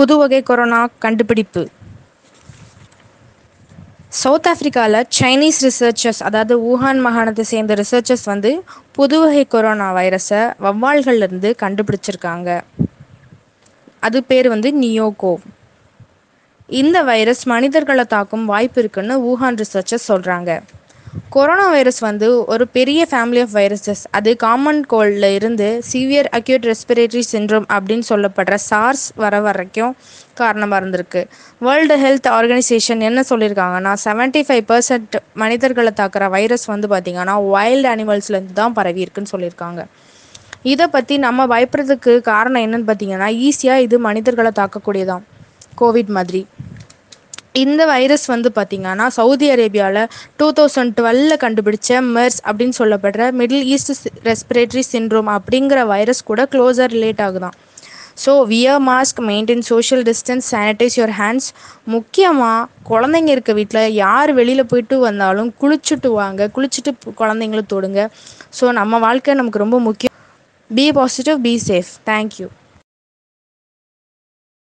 புது வகை கொரோனா கண்டுபிடிப்பு. சவுத் ஆஃப்ரிக்காவில் சைனீஸ் ரிசர்ச்சர்ஸ் அதாவது ஊஹான் மாகாணத்தை சேர்ந்த ரிசர்ச்சர்ஸ் வந்து புதுவகை கொரோனா வைரஸை வவ்வால்கள்லேருந்து கண்டுபிடிச்சிருக்காங்க. அது பேர் வந்து நியோகோ. இந்த வைரஸ் மனிதர்களை தாக்கும் வாய்ப்பு இருக்குன்னு ஊஹான் ரிசர்ச்சர்ஸ் சொல்கிறாங்க கொரோனா வைரஸ் வந்து ஒரு பெரிய ஃபேமிலி ஆஃப் வைரஸஸ் அது காமன் கோல்டில் இருந்து சிவியர் அக்யூட் ரெஸ்பிரேட்டரி சின்ரோம் அப்படின்னு சொல்லப்படுற சார்ஸ் வர வரைக்கும் காரணமாக இருந்திருக்கு. வேர்ல்டு ஹெல்த் ஆர்கனைசேஷன் என்ன சொல்லியிருக்காங்கன்னா செவன்ட்டி ஃபைவ் பர்சன்ட் மனிதர்களை தாக்குற வைரஸ் வந்து பார்த்திங்கன்னா வைல்டு அனிமல்ஸ்லேருந்து தான் பரவி இருக்குன்னு சொல்லியிருக்காங்க. இதை பற்றி நம்ம பயப்படுறதுக்கு காரணம் என்னன்னு பார்த்தீங்கன்னா ஈஸியாக இது மனிதர்களை தாக்கக்கூடியதான் கோவிட் மாதிரி. இந்த வைரஸ் வந்து பார்த்திங்கன்னா சவுதி அரேபியாவில் டூ தௌசண்ட் டுவெல்ல கண்டுபிடிச்ச மெர்ஸ் அப்படின்னு சொல்லப்படுற மிடில் ஈஸ்ட் ரெஸ்பிரேட்டரி சின்ரோம் அப்படிங்கிற வைரஸ் கூட க்ளோஸாக relate ஆகுதான். So wear mask maintain social distance sanitise your hands முக்கியமாக குழந்தைங்க இருக்க வீட்டில் யார் வெளியில் போயிட்டு வந்தாலும் குளிச்சுட்டு வாங்க குளிச்சுட்டு குழந்தைங்கள தொடுங்க. ஸோ நம்ம வாழ்க்கை நமக்கு ரொம்ப முக்கியம். Be positive be safe thank you